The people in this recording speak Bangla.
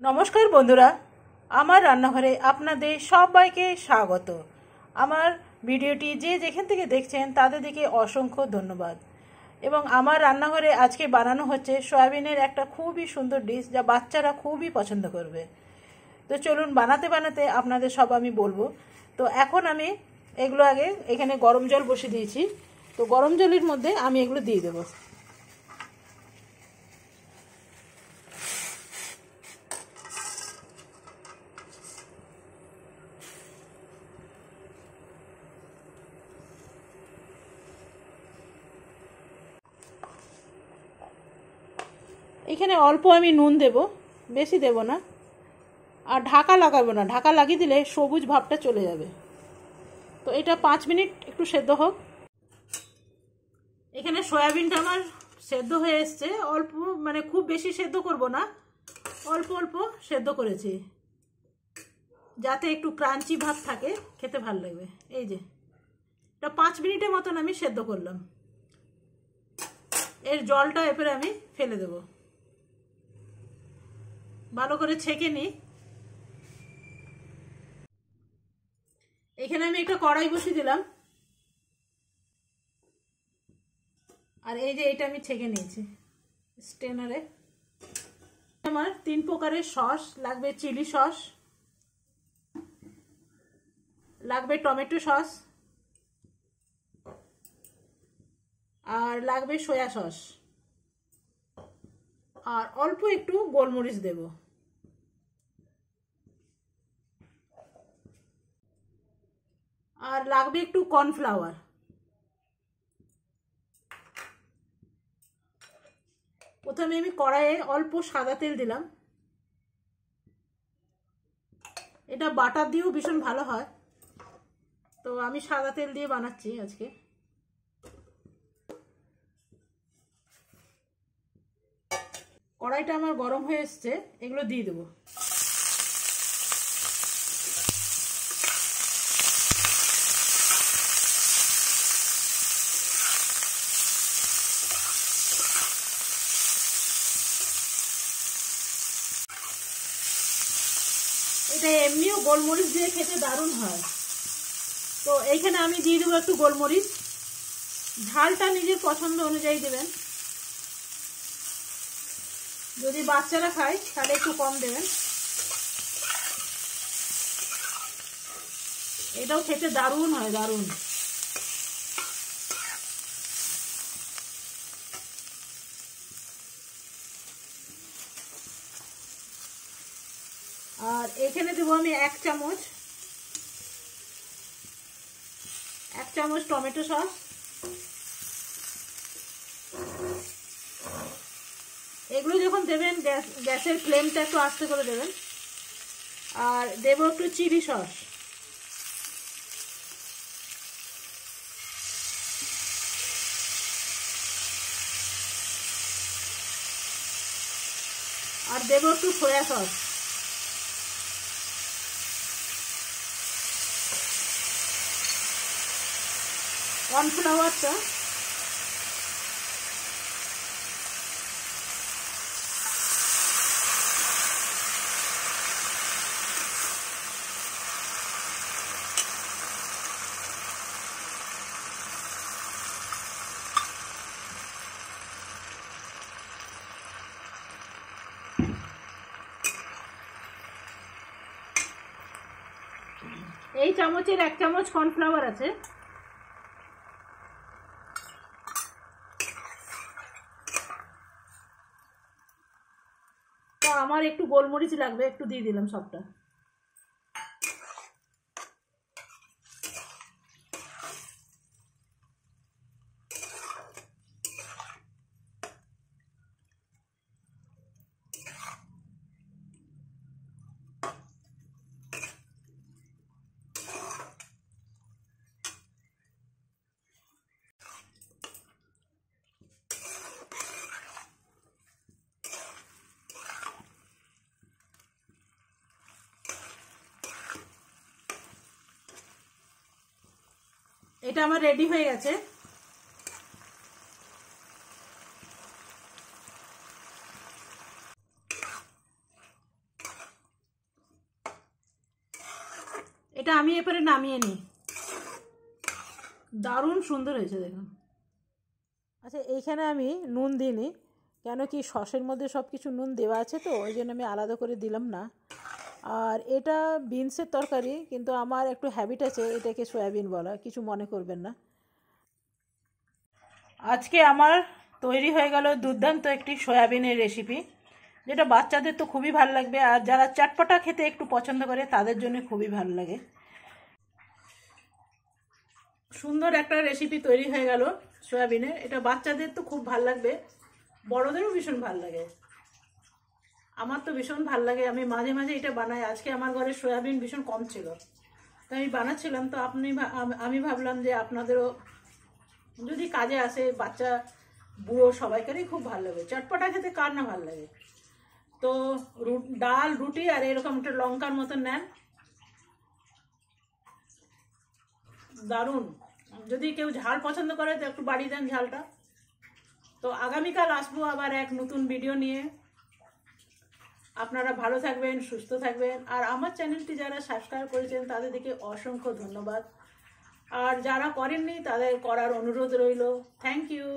নমস্কার বন্ধুরা, আমার রান্নাঘরে আপনাদের সবাইকে স্বাগত। আমার ভিডিওটি যে যেখান থেকে দেখছেন তাদের দিকে অসংখ্য ধন্যবাদ। এবং আমার রান্নাঘরে আজকে বানানো হচ্ছে সয়াবিনের একটা খুবই সুন্দর ডিশ যা বাচ্চারা খুবই পছন্দ করবে। তো চলুন, বানাতে বানাতে আপনাদের সব আমি বলব। তো এখন আমি এগুলো আগে এখানে গরম জল বসে দিয়েছি। তো গরম জলের মধ্যে আমি এগুলো দিয়ে দেবো। এখানে অল্প আমি নুন দেব, বেশি দেব না। আর ঢাকা লাগাবো না, ঢাকা লাগিয়ে দিলে সবুজ ভাবটা চলে যাবে। তো এটা পাঁচ মিনিট একটু সেদ্ধ হোক। এখানে সয়াবিনটা আমার সেদ্ধ হয়ে এসছে। অল্প মানে খুব বেশি সেদ্ধ করব না, অল্প অল্প সেদ্ধ করেছি। যাতে একটু ক্রাঞ্চি ভাব থাকে, খেতে ভালো লাগবে। এই যে, এটা পাঁচ মিনিটের মতন আমি সেদ্ধ করলাম। এর জলটা এরপরে আমি ফেলে দেব। ভালো করে ছেঁকে নিই এখানে আমি একটা কড়াই বসিয়ে দিলাম। আর এই যে এটা আমি ছেঁকে নিয়েছি স্টেনারে। আমার তিন প্রকারের সস, লাগবে চিলি সস, লাগবে টমেটো সস, আর লাগবে সয়া সস। আর অল্প একটু গোলমরিচ দেব। আর লাগবে একটু কর্নফ্লাওয়ার। প্রথমে আমি কড়াইয়ে অল্প সাদা তেল দিলাম। এটা বাটার দিয়েও ভীষণ ভালো হয়। তো আমি সাদা তেল দিয়ে বানাচ্ছি আজকে। কড়াইটা আমার গরম হয়ে এসছে, এগুলো দিয়ে দেবো। এটা এমনিও গোলমরিচ দিয়ে খেতে দারুণ হয়। তো এইখানে আমি দিয়ে দেবো একটু গোলমরিচ। ঝালটা নিজের পছন্দ অনুযায়ী দেবেন। যদি বাচ্চারা খায়, তাহলে একটু কম দেবেন। এটাও খেতে দারুণ হয়, দারুণ। আর এখানে দেবো আমি এক চামচ। এক চামচ টমেটো সস। এগুলো যখন দেবেন, গ্যাস, গ্যাসের ফ্লেমটা একটু আস্তে করে দেবেন। আর দেবো একটু চিলি সস। আর দেবো একটু সয়া সস। কর্নফ্লাওয়ারটা এই চামচের এক চামচ কর্নফ্লাওয়ার আছে। আমার একটু গোলমরিচ লাগবে একটু দিয়ে দিলাম সবটা। এটা আমার রেডি হয়ে গেছে। এটা আমি এরপরে নামিয়ে নিই। দারুণ সুন্দর হয়েছে, দেখুন। আচ্ছা এইখানে আমি নুন দিইনি, কেন কি সসের মধ্যে সব কিছু নুন দেওয়া আছে তো, ওই জন্য আমি আলাদা করে দিলাম না। আর এটা বিনসের তরকারি, কিন্তু আমার একটু হ্যাবিট আছে এটাকে সয়াবিন বলা, কিছু মনে করবেন না। আজকে আমার তৈরি হয়ে গেল দুর্দান্ত একটি সয়াবিনের রেসিপি যেটা বাচ্চাদের তো খুবই ভালো লাগবে, আর যারা চটপটা খেতে একটু পছন্দ করে, তাদের জন্য খুবই ভালো লাগে। সুন্দর একটা রেসিপি তৈরি হয়ে গেল সয়াবিনের, এটা বাচ্চাদের তো খুব ভালো লাগবে, বড়দেরও ভীষণ ভালো লাগে। আমার তো ভীষণ ভালো লাগে। আমি মাঝে মাঝে এটা বানাই। আজকে আমার ঘরে সয়াবিন ভীষণ কম ছিল। তো আমি বানাচ্ছিলাম। তো আপনি আমি ভাবলাম যে আপনাদেরও যদি কাজে আসে, বাচ্চা, বুড়ো সবাইকারই খুব ভালো লাগে। চটপটা খেতে কার না ভালো লাগে? তো ডাল, রুটি আর এরকম একটা লঙ্কার মতন নেন। দারুণ। যদি কেউ ঝাল পছন্দ করে, তো একটু বাড়িয়ে দেন ঝালটা। তো আগামীকাল আসব আবার এক নতুন ভিডিও নিয়ে। আপনারা ভালো থাকবেন, সুস্থ থাকবেন। আর আমার চ্যানেলটি যারা সাবস্ক্রাইব করেছেন, তাদের দিকে অসংখ্য ধন্যবাদ। আর যারা করেননি, তাদের করার অনুরোধ রইল। Thank you